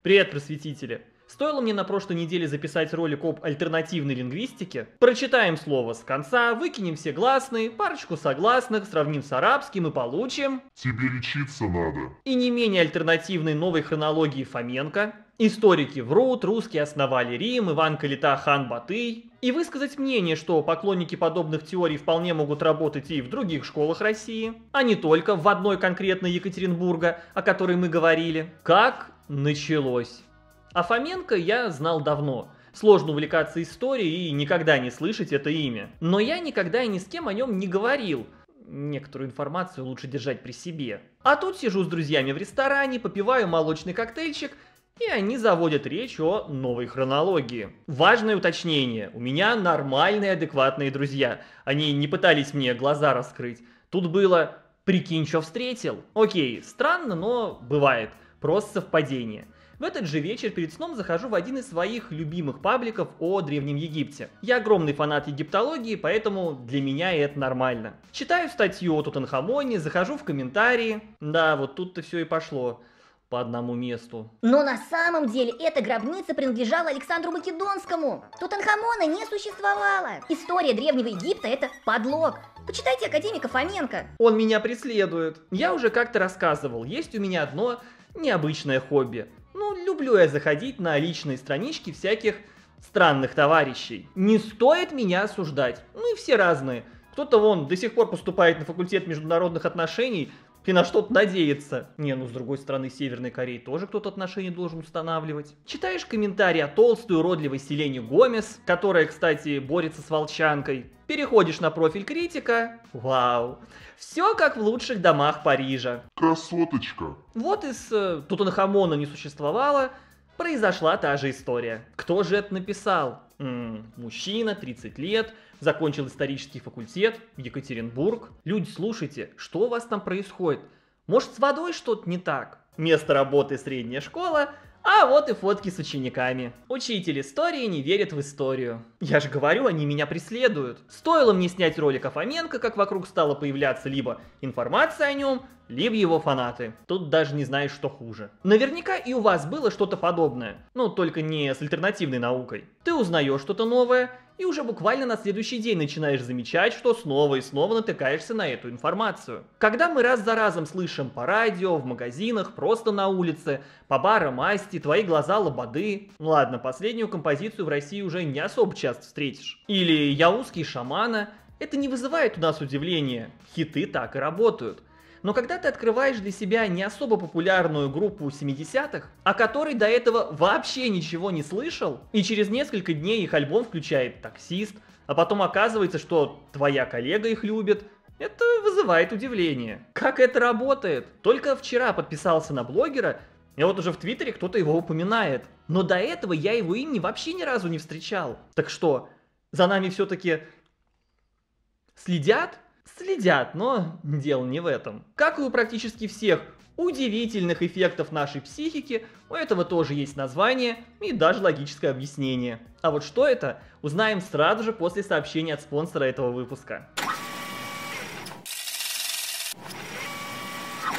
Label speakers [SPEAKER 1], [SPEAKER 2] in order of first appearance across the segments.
[SPEAKER 1] Привет, просветители! Стоило мне на прошлой неделе записать ролик об альтернативной лингвистике. Прочитаем слово с конца, выкинем все гласные, парочку согласных, сравним с арабским и получим...
[SPEAKER 2] Тебе лечиться надо.
[SPEAKER 1] И не менее альтернативной новой хронологии Фоменко. Историки врут, русские основали Рим, Иван Калита, хан Батый. И высказать мнение, что поклонники подобных теорий вполне могут работать и в других школах России, а не только в одной конкретной Екатеринбурга, о которой мы говорили. Как началось? А Фоменко я знал давно. Сложно увлекаться историей и никогда не слышать это имя. Но я никогда и ни с кем о нем не говорил. Некоторую информацию лучше держать при себе. А тут сижу с друзьями в ресторане, попиваю молочный коктейльчик, и они заводят речь о новой хронологии. Важное уточнение. У меня нормальные, адекватные друзья. Они не пытались мне глаза раскрыть. Тут было «прикинь, что встретил». Окей, странно, но бывает. Просто совпадение. В этот же вечер перед сном захожу в один из своих любимых пабликов о Древнем Египте. Я огромный фанат египтологии, поэтому для меня это нормально. Читаю статью о Тутанхамоне, захожу в комментарии. Да, вот тут-то все и пошло по одному месту.
[SPEAKER 3] Но на самом деле эта гробница принадлежала Александру Македонскому. Тутанхамона не существовало. История Древнего Египта – это подлог. Почитайте академика Фоменко.
[SPEAKER 1] Он меня преследует. Я уже как-то рассказывал, есть у меня одно необычное хобби. Ну, люблю я заходить на личные странички всяких странных товарищей. Не стоит меня осуждать. Ну и все разные. Кто-то вон до сих пор поступает на факультет международных отношений и на что-то надеется. Не, ну с другой стороны, Северной Кореи тоже кто-то отношения должен устанавливать. Читаешь комментарии о толстой уродливой Селене Гомес, которая, кстати, борется с волчанкой. Переходишь на профиль критика. Вау. Все как в лучших домах Парижа.
[SPEAKER 2] Красоточка.
[SPEAKER 1] Вот из э, Тутанхамона не существовало, произошла та же история. Кто же это написал? Мужчина, 30 лет, закончил исторический факультет, Екатеринбург. Люди, слушайте, что у вас там происходит? Может, с водой что-то не так? Место работы средняя школа, а вот и фотки с учениками. Учитель истории не верит в историю. Я же говорю, они меня преследуют. Стоило мне снять ролик о Фоменко, как вокруг стала появляться либо информация о нем, либо его фанаты. Тут даже не знаешь, что хуже. Наверняка и у вас было что-то подобное. Ну, только не с альтернативной наукой. Ты узнаешь что-то новое, и уже буквально на следующий день начинаешь замечать, что снова и снова натыкаешься на эту информацию. Когда мы раз за разом слышим по радио, в магазинах, просто на улице, по барам масти, твои глаза лободы. Ну ладно, последнюю композицию в России уже не особо часто встретишь. Или «Я узкий шамана», это не вызывает у нас удивления. Хиты так и работают. Но когда ты открываешь для себя не особо популярную группу 70-х, о которой до этого вообще ничего не слышал, и через несколько дней их альбом включает таксист, а потом оказывается, что твоя коллега их любит, это вызывает удивление. Как это работает? Только вчера подписался на блогера, и вот уже в Твиттере кто-то его упоминает. Но до этого я его имени вообще ни разу не встречал. Так что, за нами все-таки следят? Следят, но дело не в этом. Как и у практически всех удивительных эффектов нашей психики, у этого тоже есть название и даже логическое объяснение. А вот что это, узнаем сразу же после сообщения от спонсора этого выпуска.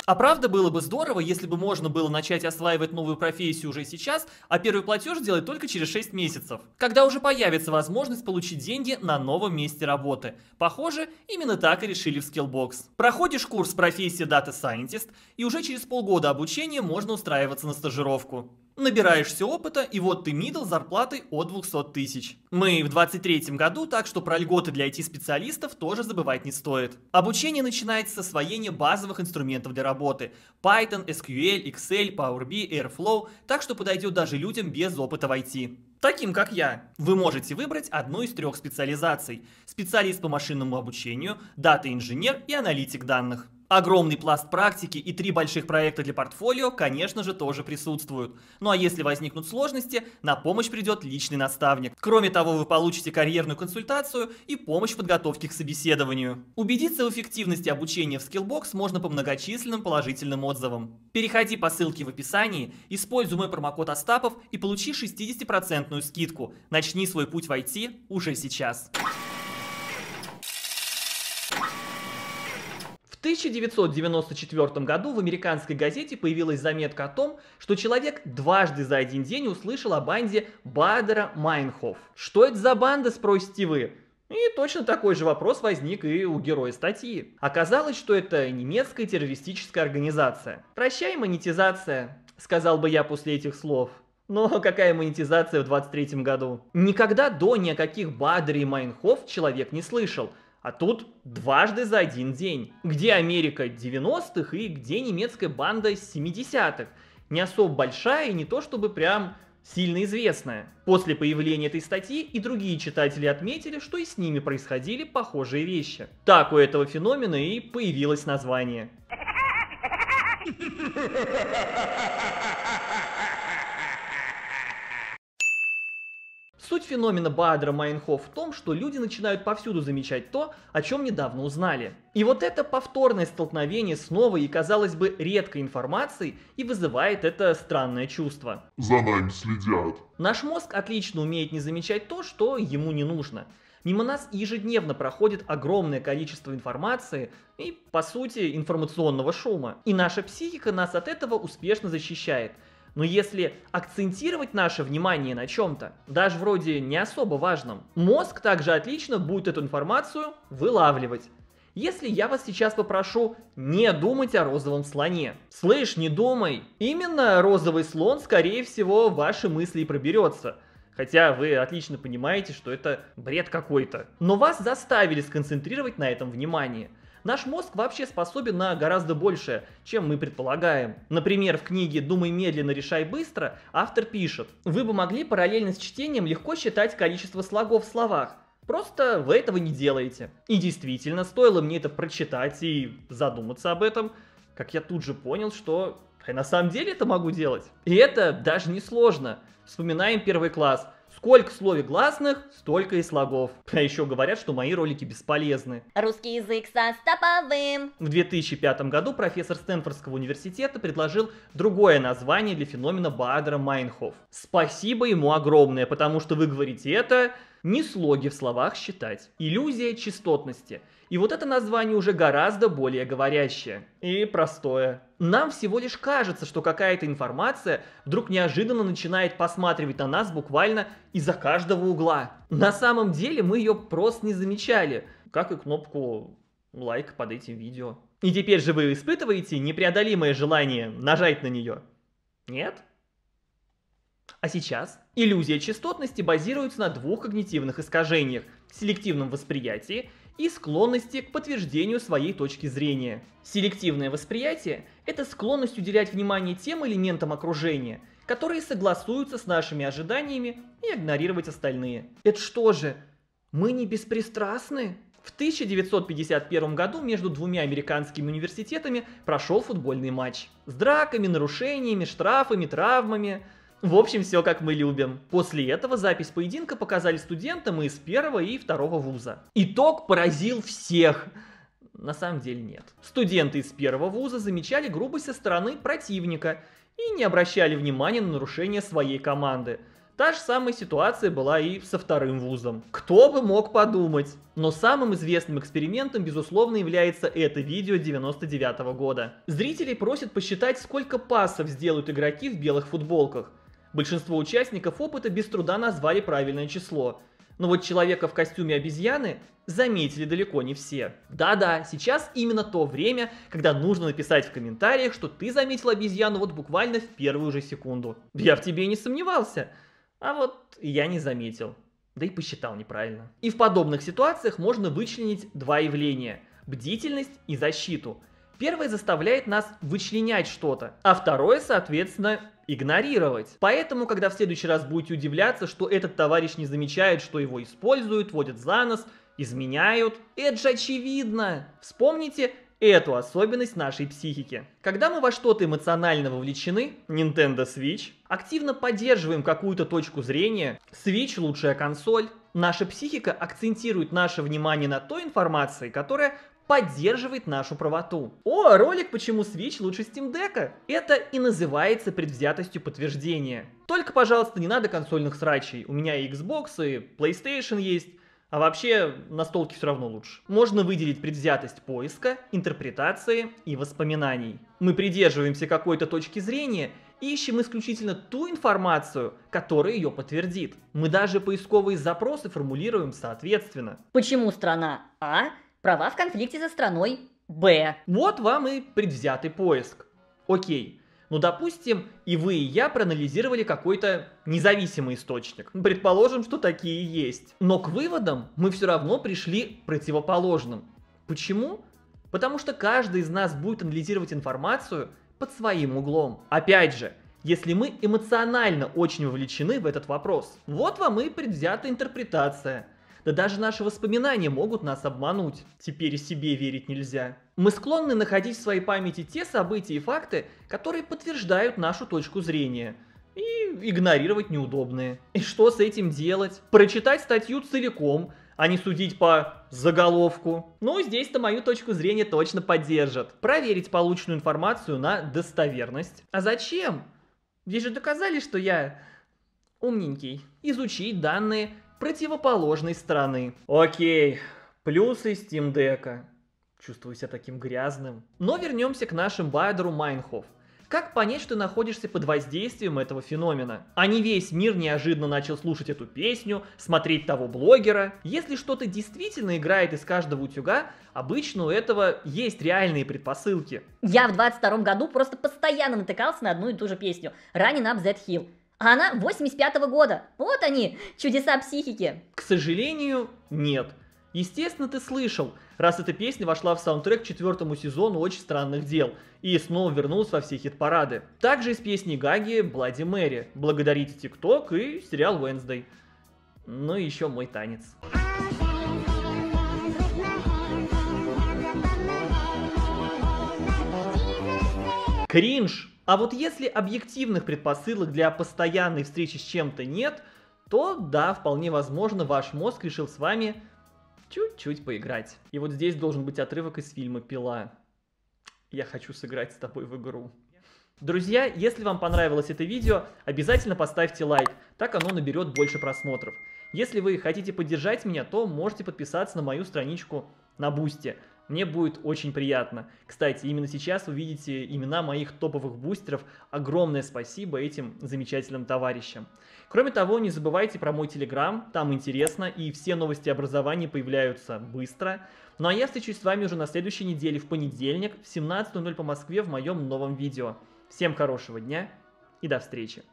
[SPEAKER 1] А правда было бы здорово, если бы можно было начать осваивать новую профессию уже сейчас, а первый платеж сделать только через 6 месяцев, когда уже появится возможность получить деньги на новом месте работы. Похоже, именно так и решили в Skillbox. Проходишь курс профессии Data Scientist, и уже через полгода обучения можно устраиваться на стажировку. Набираешься опыта, и вот ты мидл зарплатой от 200 тысяч. Мы в 23 году, так что про льготы для IT-специалистов тоже забывать не стоит. Обучение начинается с освоения базовых инструментов для работы. Python, SQL, Excel, Power BI, Airflow, так что подойдет даже людям без опыта в IT. Таким как я. Вы можете выбрать одну из трех специализаций. Специалист по машинному обучению, дата-инженер и аналитик данных. Огромный пласт практики и три больших проекта для портфолио, конечно же, тоже присутствуют. Ну а если возникнут сложности, на помощь придет личный наставник. Кроме того, вы получите карьерную консультацию и помощь в подготовке к собеседованию. Убедиться в эффективности обучения в Skillbox можно по многочисленным положительным отзывам. Переходи по ссылке в описании, используй мой промокод Остапов и получи 60% скидку. Начни свой путь в IT уже сейчас. В 1994 году в американской газете появилась заметка о том, что человек дважды за один день услышал о банде Бадера Майнхоф. Что это за банда, спросите вы? И точно такой же вопрос возник и у героя статьи. Оказалось, что это немецкая террористическая организация. Прощай, монетизация, сказал бы я после этих слов. Но какая монетизация в 23 году? Никогда до ни о и Майнхоф человек не слышал. А тут дважды за один день. Где Америка 90-х и где немецкая банда 70-х? Не особо большая и не то чтобы прям сильно известная. После появления этой статьи и другие читатели отметили, что и с ними происходили похожие вещи. Так у этого феномена и появилось название. Суть феномена Баадра Майнхоф в том, что люди начинают повсюду замечать то, о чем недавно узнали. И вот это повторное столкновение с новой и, казалось бы, редкой информацией и вызывает это странное чувство.
[SPEAKER 2] За нами следят.
[SPEAKER 1] Наш мозг отлично умеет не замечать то, что ему не нужно. Мимо нас ежедневно проходит огромное количество информации и, по сути, информационного шума. И наша психика нас от этого успешно защищает – но если акцентировать наше внимание на чем-то, даже вроде не особо важном, мозг также отлично будет эту информацию вылавливать. Если я вас сейчас попрошу не думать о розовом слоне. Слышь, не думай. Именно розовый слон, скорее всего, в ваши мысли и проберется. Хотя вы отлично понимаете, что это бред какой-то. Но вас заставили сконцентрировать на этом внимание. Наш мозг вообще способен на гораздо большее, чем мы предполагаем. Например, в книге «Думай медленно, решай быстро» автор пишет, вы бы могли параллельно с чтением легко считать количество слогов в словах, Просто вы этого не делаете. И действительно, стоило мне это прочитать и задуматься об этом, как я тут же понял, что я на самом деле это могу делать. И это даже не сложно. Вспоминаем первый класс – Сколько в слове гласных, столько и слогов. А еще говорят, что мои ролики бесполезны.
[SPEAKER 3] Русский язык со стоповым.
[SPEAKER 1] В 2005 году профессор Стэнфордского университета предложил другое название для феномена Баадера Майнхоф. Спасибо ему огромное, потому что вы говорите это не слоги в словах считать. Иллюзия частотности. И вот это название уже гораздо более говорящее и простое. Нам всего лишь кажется, что какая-то информация вдруг неожиданно начинает посматривать на нас буквально из-за каждого угла. На самом деле мы ее просто не замечали, как и кнопку лайк под этим видео. И теперь же вы испытываете непреодолимое желание нажать на нее? Нет? А сейчас иллюзия частотности базируется на двух когнитивных искажениях – селективном восприятии и склонности к подтверждению своей точки зрения. Селективное восприятие – это склонность уделять внимание тем элементам окружения, которые согласуются с нашими ожиданиями и игнорировать остальные. Это что же, мы не беспристрастны? В 1951 году между двумя американскими университетами прошел футбольный матч. С драками, нарушениями, штрафами, травмами – в общем, все как мы любим. После этого запись поединка показали студентам из первого и второго вуза. Итог поразил всех. На самом деле нет. Студенты из первого вуза замечали грубость со стороны противника и не обращали внимания на нарушение своей команды. Та же самая ситуация была и со вторым вузом. Кто бы мог подумать? Но самым известным экспериментом, безусловно, является это видео 99 -го года. Зрителей просят посчитать, сколько пассов сделают игроки в белых футболках. Большинство участников опыта без труда назвали правильное число. Но вот человека в костюме обезьяны заметили далеко не все. Да-да, сейчас именно то время, когда нужно написать в комментариях, что ты заметил обезьяну вот буквально в первую же секунду. Я в тебе не сомневался. А вот я не заметил. Да и посчитал неправильно. И в подобных ситуациях можно вычленить два явления. Бдительность и защиту. Первое заставляет нас вычленять что-то, а второе, соответственно, игнорировать. Поэтому, когда в следующий раз будете удивляться, что этот товарищ не замечает, что его используют, водят за нос, изменяют, это же очевидно. Вспомните эту особенность нашей психики. Когда мы во что-то эмоционально вовлечены, Nintendo Switch, активно поддерживаем какую-то точку зрения, Switch лучшая консоль, наша психика акцентирует наше внимание на той информации, которая поддерживает нашу правоту. О, ролик «Почему Switch лучше Steam Deck?» Это и называется предвзятостью подтверждения. Только, пожалуйста, не надо консольных срачей. У меня и Xbox, и PlayStation есть. А вообще, настолки все равно лучше. Можно выделить предвзятость поиска, интерпретации и воспоминаний. Мы придерживаемся какой-то точки зрения и ищем исключительно ту информацию, которая ее подтвердит. Мы даже поисковые запросы формулируем соответственно.
[SPEAKER 3] Почему страна А права в конфликте со страной Б?
[SPEAKER 1] Вот вам и предвзятый поиск. Окей. Ну, допустим, и вы, и я проанализировали какой-то независимый источник. Предположим, что такие есть. Но к выводам мы все равно пришли противоположным. Почему? Потому что каждый из нас будет анализировать информацию под своим углом. Опять же, если мы эмоционально очень вовлечены в этот вопрос. Вот вам и предвзятая интерпретация – да даже наши воспоминания могут нас обмануть. Теперь себе верить нельзя. Мы склонны находить в своей памяти те события и факты, которые подтверждают нашу точку зрения. И игнорировать неудобные. И что с этим делать? Прочитать статью целиком, а не судить по заголовку. Ну, здесь-то мою точку зрения точно поддержат. Проверить полученную информацию на достоверность. А зачем? Здесь же доказали, что я умненький. Изучить данные противоположной стороны. Окей, плюсы Steam Deck. Чувствую себя таким грязным. Но вернемся к нашим Байдеру Майнхоф. Как понять, что ты находишься под воздействием этого феномена? А не весь мир неожиданно начал слушать эту песню, смотреть того блогера. Если что-то действительно играет из каждого утюга, обычно у этого есть реальные предпосылки.
[SPEAKER 3] Я в 22 году просто постоянно натыкался на одну и ту же песню «Running Up That Hill». А она 85-го года. Вот они, чудеса психики.
[SPEAKER 1] К сожалению, нет. Естественно, ты слышал, раз эта песня вошла в саундтрек четвертому сезону «Очень странных дел» и снова вернулась во все хит-парады. Также из песни Гаги «Блади Мэри». Благодарите ТикТок и сериал «Wednesday». Ну и еще мой танец. Кринж а вот если объективных предпосылок для постоянной встречи с чем-то нет, то да, вполне возможно, ваш мозг решил с вами чуть-чуть поиграть. И вот здесь должен быть отрывок из фильма «Пила». Я хочу сыграть с тобой в игру. Друзья, если вам понравилось это видео, обязательно поставьте лайк, так оно наберет больше просмотров. Если вы хотите поддержать меня, то можете подписаться на мою страничку на Бусте. Мне будет очень приятно. Кстати, именно сейчас вы видите имена моих топовых бустеров. Огромное спасибо этим замечательным товарищам. Кроме того, не забывайте про мой телеграм, там интересно, и все новости образования появляются быстро. Ну а я встречусь с вами уже на следующей неделе в понедельник в 17.00 по Москве в моем новом видео. Всем хорошего дня и до встречи!